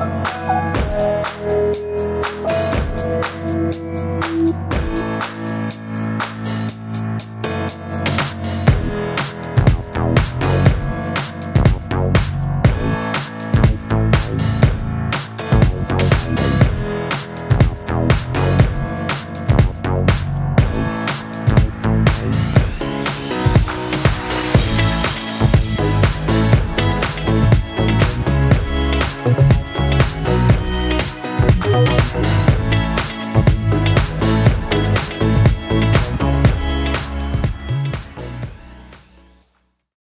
Música